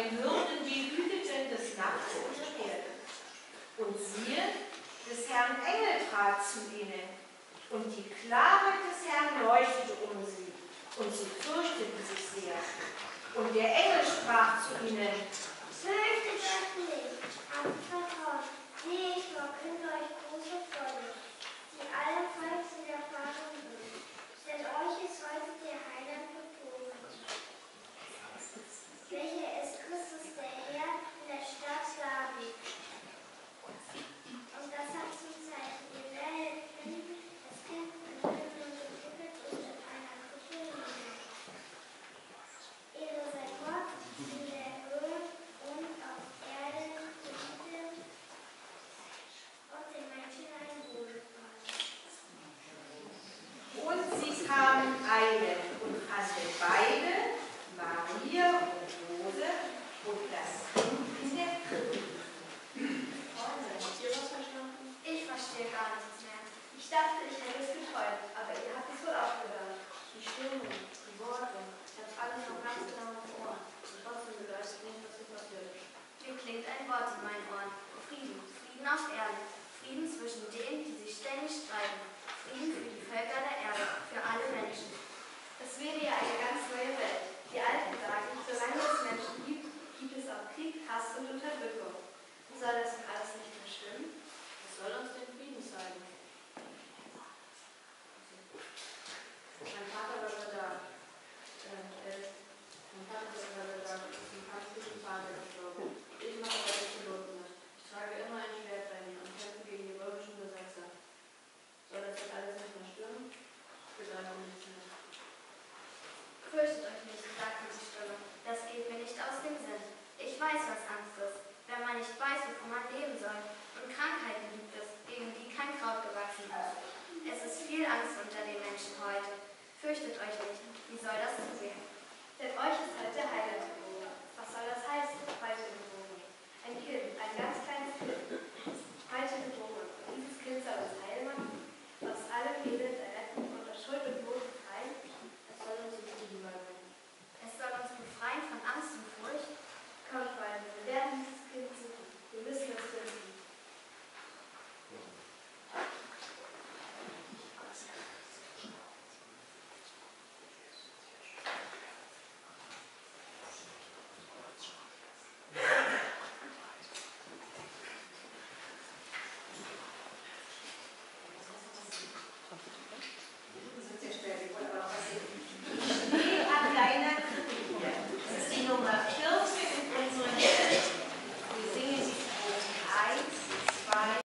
den Hürden, die hüteten des Nachts und Erde. Und siehe, des Herrn Engel trat zu ihnen, und die Klarheit des Herrn leuchtete um sie, und sie fürchteten sich sehr. Und der Engel sprach zu ihnen, auf Erden, Frieden zwischen denen, die sich ständig streiten, Frieden für die Völker der Erde, für alle Menschen. Fürchtet euch nicht, sagte die Stimme. Das geht mir nicht aus dem Sinn. Ich weiß, was Angst ist. Wenn man nicht weiß, wovon man leben soll. Und Krankheiten gibt es, gegen die kein Kraut gewachsen ist.